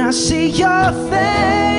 I see your face.